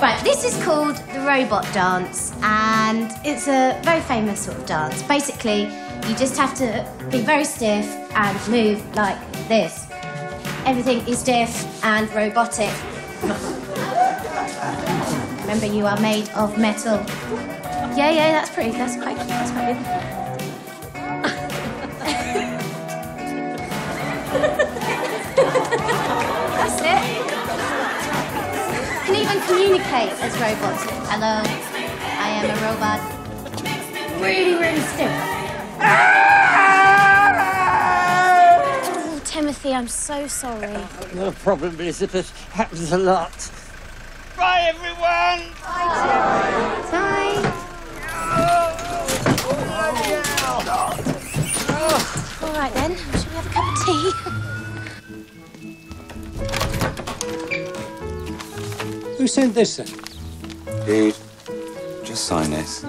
Right, this is called the robot dance, and it's a very famous sort of dance. Basically, you just have to be very stiff and move like this. Everything is stiff and robotic. Remember, you are made of metal. Yeah, yeah, that's pretty. That's quite. That's quite good. Even communicate as robots. Hello, I am a robot. Really, really stiff. Oh, Timothy, I'm so sorry. No problem, Elizabeth. Happens a lot. Bye, everyone! Bye. All right then, shall we have a cup of tea? Who sent this then? Dude, just sign this.